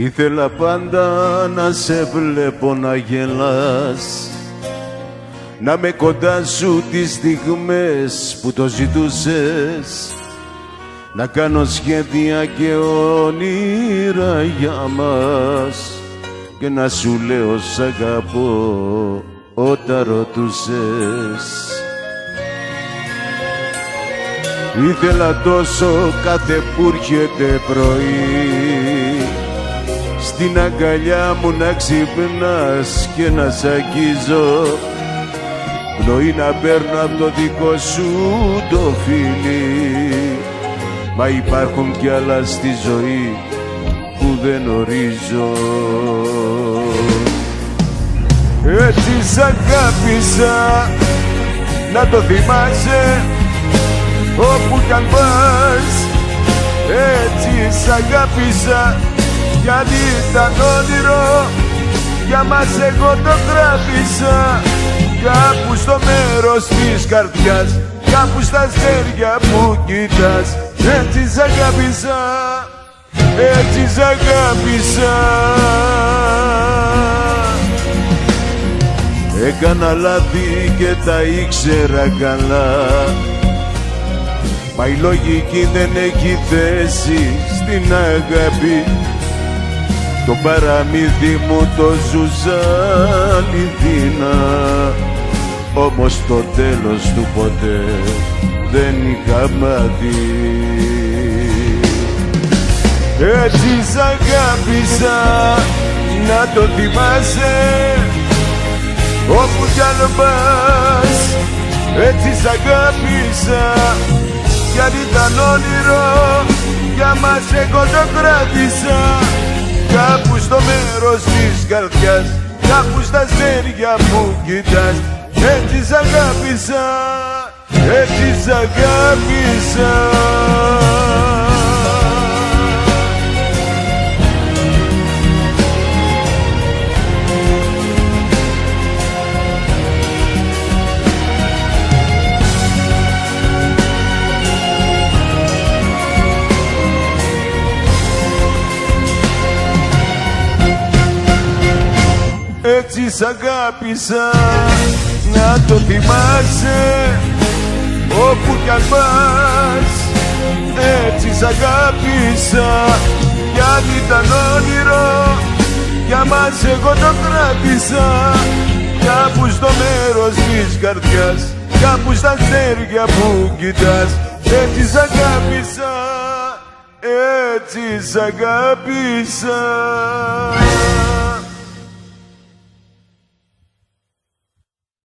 Ήθελα πάντα να σε βλέπω να γελάς Να με κοντά σου τις στιγμές που το ζητούσες Να κάνω σχέδια και όνειρα για μας Και να σου λέω σ' αγαπώ όταν ρωτούσες. Ήθελα τόσο κάθε που έρχεται πρωί στην αγκαλιά μου να ξυπνάς και να σ' αγγίζω. Πνοή να παίρνω από το δικό σου το φίλι. Μα υπάρχουν κι άλλα στη ζωή που δεν ορίζω. Έτσι σ' αγάπησα να το θυμάσαι όπου κι αν πας. Έτσι σ' αγάπησα γιατί ήταν όνειρο για μας εγώ το κράτησα. Κάπου στο μέρος της καρδιάς κάπου στα αστέρια που κοιτάς. Έτσι σ' αγάπησα έτσι σ' αγάπησα. Έκανα λάθη και τα ήξερα καλά. Μα η λογική δεν έχει θέση στην αγάπη Το παραμύθι μου το ζούσα αληθίνα Όμως το τέλος του ποτέ δεν είχα μάθει. Έτσι σ' αγάπησα να το θυμάσαι. Όπου κι αν πας έτσι σ' αγάπησα. Γιατί ήταν όνειρο για μας εγώ το κράτησα καρδιάς κάπου στα αστέρια που κοιτάς. Έτσι σ' αγάπησα έτσι σ' αγάπησα έτσι σ' αγάπησα. Να το θυμάσαι όπου κι αν πας. Έτσι σ' αγάπησα. Γιατί ήταν όνειρο για μας εγώ το κράτησα. Κάπου στο μέρος της καρδιάς κάπου στα αστέρια που κοιτάς. Έτσι σ' αγάπησα έτσι σ' αγάπησα